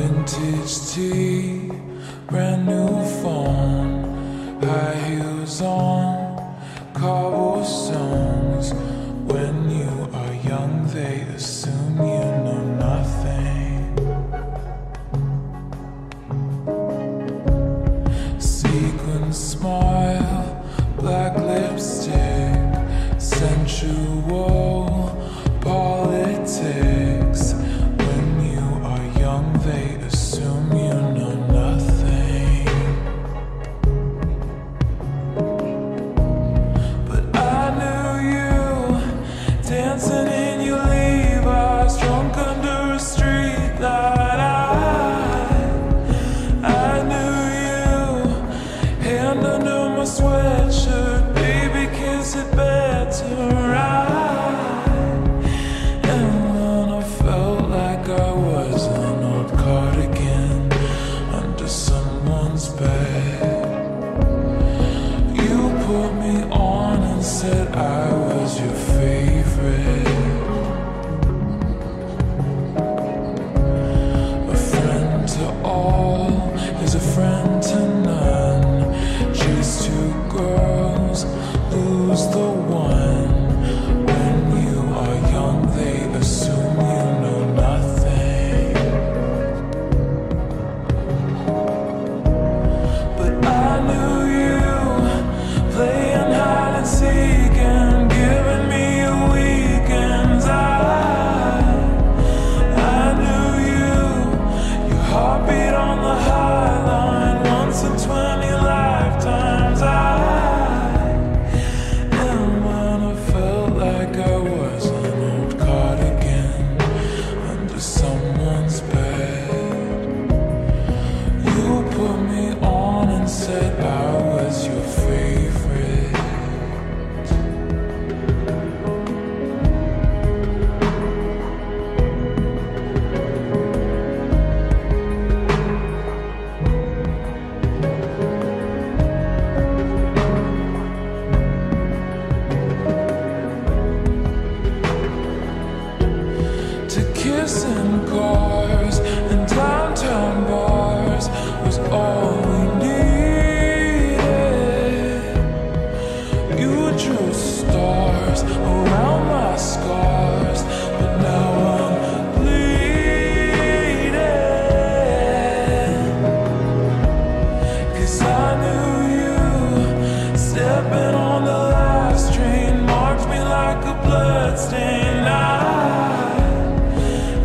Vintage tea, brand new phone, high heels on, cobblestones. Sweatshirt, baby, kiss it better. and I felt like I was an old cardigan under someone's bed. You put me on and said I was your favorite. A friend to all is a friend to none. flowers, your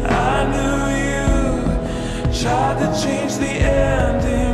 i knew you Tried to change the ending.